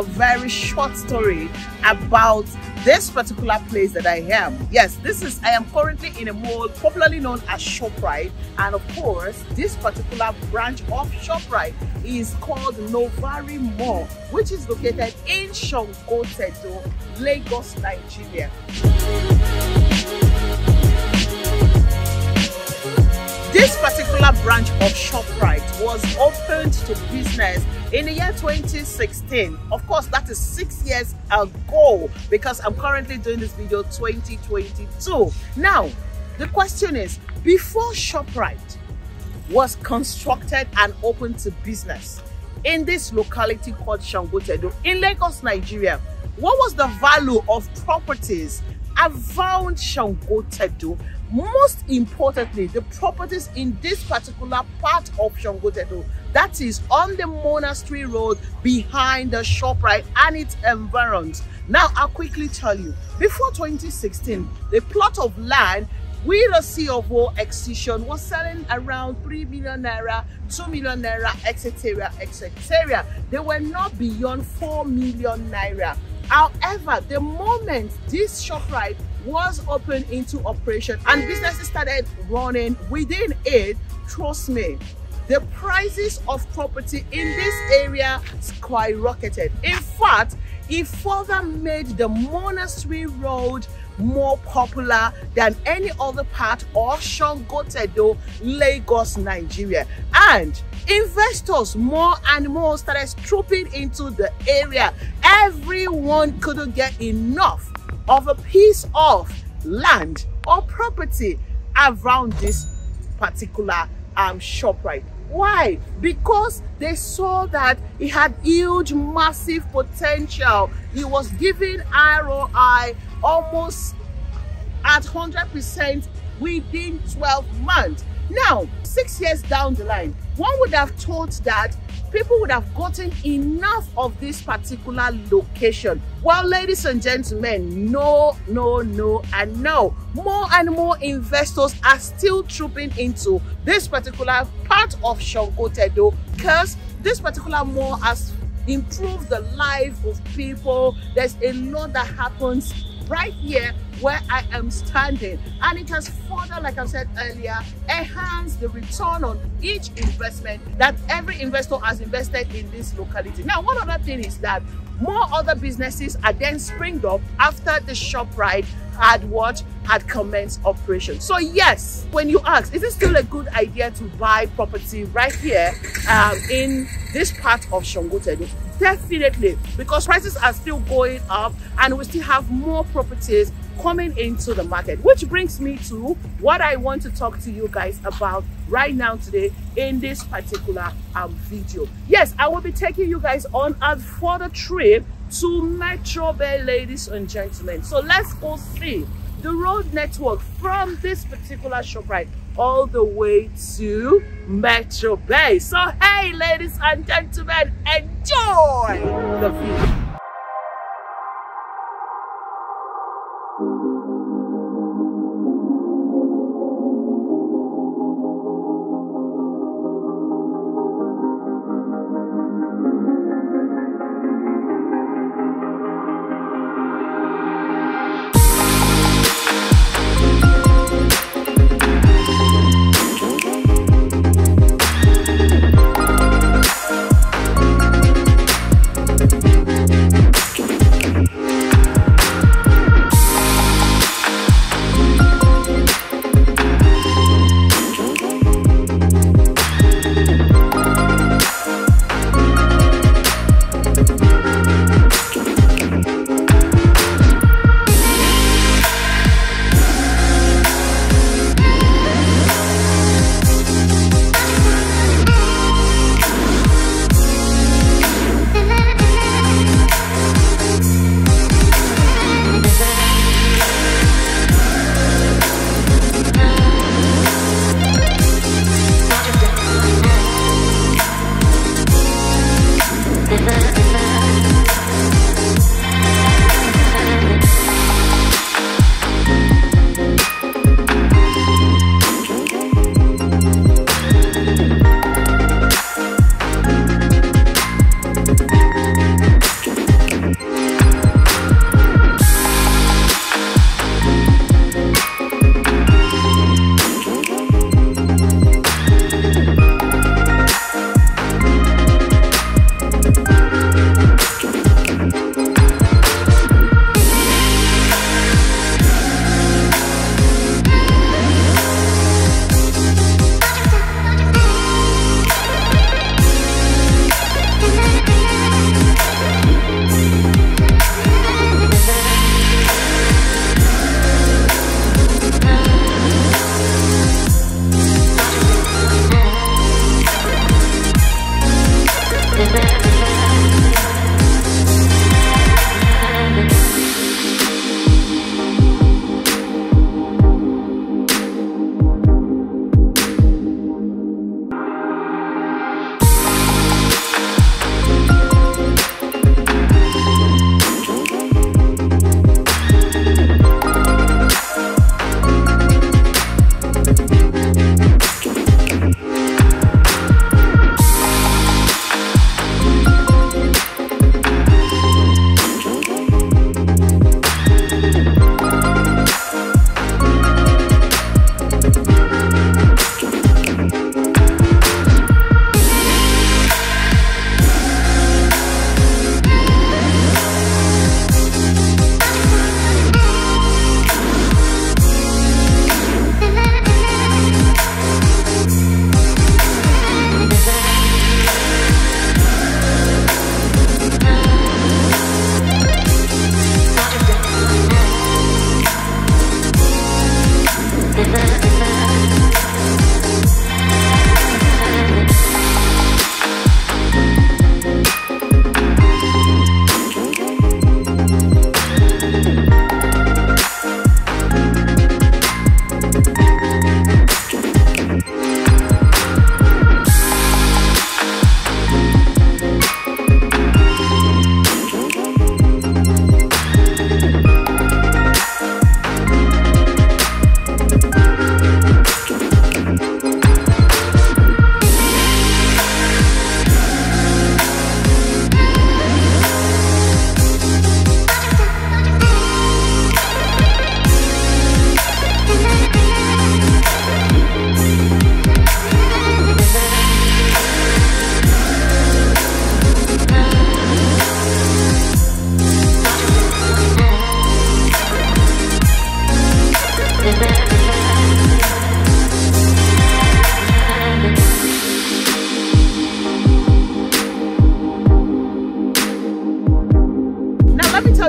a very short story about this particular place that I am. Yes, this is, I am currently in a mall popularly known as ShopRite. And of course, this particular branch of ShopRite is called Novare Mall, which is located in Sango Lagos, Nigeria. This particular branch of ShopRite was opened to business in the year 2016. Of course, that is six years ago because I'm currently doing this video 2022. Now, the question is, before ShopRite was constructed and opened to business in this locality called Sangotedo in Lagos, Nigeria, what was the value of properties around Sangotedo most importantly the properties in this particular part of Sangotedo that is on the monastery road behind the ShopRite and its environs now i'll quickly tell you before 2016 the plot of land with a C of O excision was selling around 3 million naira, 2 million naira, etc. etc. They were not beyond 4 million naira. However, the moment this ShopRite was opened into operation and businesses started running within it, trust me, the prices of property in this area skyrocketed. In fact, it further made the monastery road more popular than any other part of Sangotedo, Lagos, Nigeria. And investors more and more started trooping into the area. Everyone couldn't get enough of a piece of land or property around this particular um, right? Why? Because they saw that it had huge, massive potential. It was giving ROI almost at 100% within 12 months. Now, six years down the line, one would have thought that people would have gotten enough of this particular location. Well, ladies and gentlemen, no, no, no, and no. More and more investors are still trooping into this particular part of Sangotedo because this particular mall has improved the life of people. There's a lot that happens right here where I am standing and it has further like I said earlier enhanced the return on each investment that every investor has invested in this locality. Now one other thing is that more other businesses are then springed up after the shop ShopRite had what had commenced operation. So yes, when you ask, is it still a good idea to buy property right here um, in this part of Sangotedo? Definitely, because prices are still going up and we still have more properties coming into the market. Which brings me to what i want to talk to you guys about right now today in this particular um, video. Yes i will be taking you guys on a further trip to metro bay ladies and gentlemen. So let's go see the road network from this particular ShopRite all the way to metro bay so hey ladies and gentlemen enjoy the video Mm-hmm.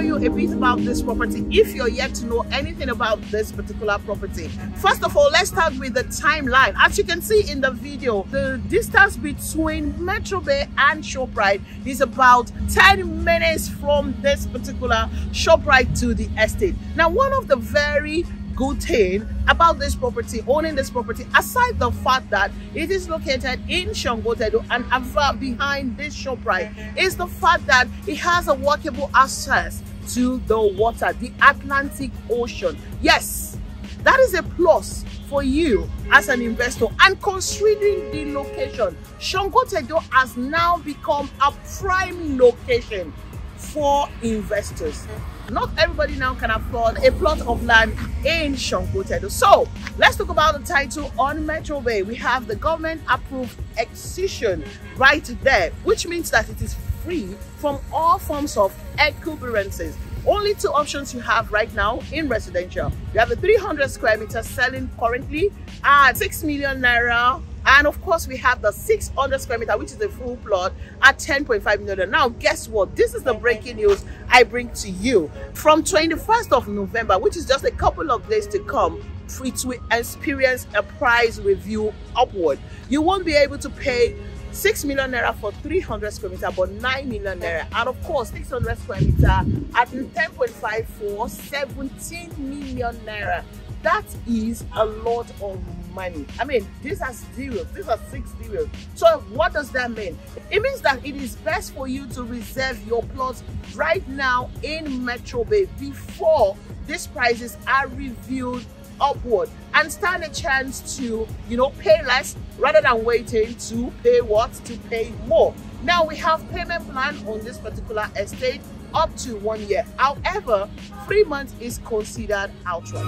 Tell you a bit about this property if you're yet to know anything about this particular property. First of all, let's start with the timeline. As you can see in the video, the distance between Metro Bay and ShopRite is about 10 minutes from this particular ShopRite to the estate. Now, one of the very good thing about this property, owning this property, aside the fact that it is located in Sango and behind this ShopRite, is the fact that it has a walkable access to the water, the Atlantic Ocean. Yes, that is a plus for you as an investor. And considering the location, Sango has now become a prime location for investors. Not everybody now can afford a plot of land in Sango So let's talk about the title on Metro Bay. We have the government approved excision right there, which means that it is free from all forms of encumbrances. Only two options you have right now in residential. You have a 300 square meter selling currently at 6 million naira and of course, we have the 600 square meter, which is a full plot at 10.5 million. Now, guess what? This is the breaking news I bring to you. From 21st of November, which is just a couple of days to come, it will experience a price review upward. You won't be able to pay 6 million naira for 300 square meter but 9 million naira and of course 600 square meter at 10.5 for 17 million naira that is a lot of money. I mean, these are zeros, these are six zeros. So what does that mean? It means that it is best for you to reserve your plots right now in Metro Bay before these prices are reviewed upward and stand a chance to, you know, pay less rather than waiting to pay what? To pay more. Now we have payment plan on this particular estate up to one year. However, three months is considered outright.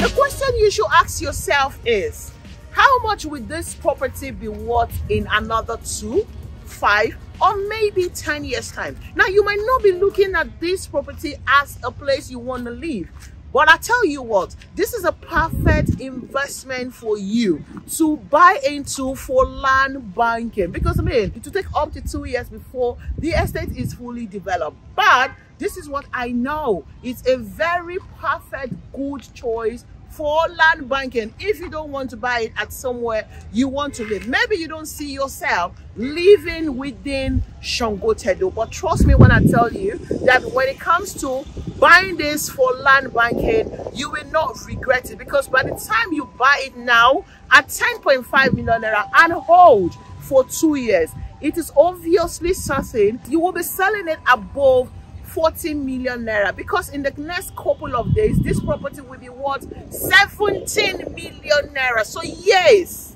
The question you should ask yourself is, how much would this property be worth in another two, five, or maybe 10 years time? Now, you might not be looking at this property as a place you want to live. But I tell you what, this is a perfect investment for you to buy into for land banking. Because I mean, it will take up to two years before the estate is fully developed. But this is what I know. It's a very perfect, good choice for land banking. If you don't want to buy it at somewhere you want to live maybe you don't see yourself living within Sango Tedo. But trust me when I tell you that when it comes to buying this for land banking you will not regret it. Because by the time you buy it now at 10.5 million naira and hold for two years it is obviously certain you will be selling it above 40 million naira. Because in the next couple of days this property will be worth 17 million naira. So yes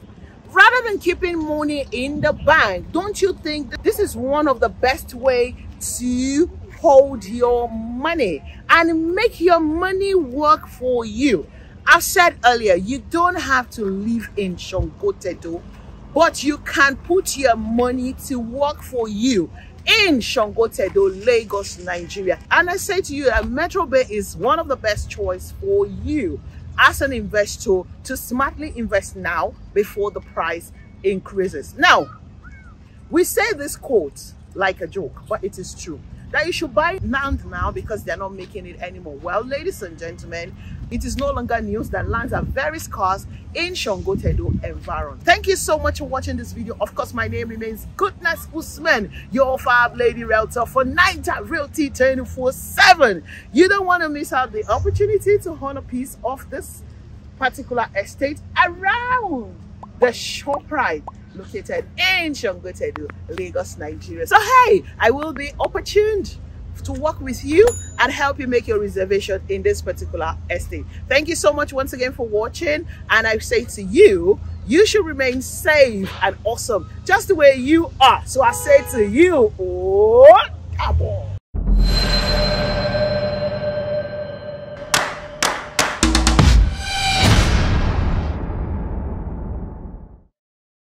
rather than keeping money in the bank don't you think that this is one of the best way to hold your money and make your money work for you? I said earlier you don't have to live in Sango but you can put your money to work for you in Sango Tedo, Lagos, Nigeria. And I say to you that Metro Bay is one of the best choice for you as an investor to smartly invest now before the price increases. Now, we say this quote like a joke, but it is true that you should buy land now because they're not making it anymore. Well, ladies and gentlemen, it is no longer news that lands are very scarce in Sango Tedo environment. Thank you so much for watching this video. Of course, my name remains Goodness Usman, your Fab Lady Realtor for Naija Realty 24-7. You don't want to miss out the opportunity to own a piece of this particular estate around the ShopRite located in Sango Tedo, Lagos, Nigeria. So hey, I will be opportuned to work with you and help you make your reservation in this particular estate. Thank you so much once again for watching. And I say to you, you should remain safe and awesome just the way you are. So I say to you, oh, come on.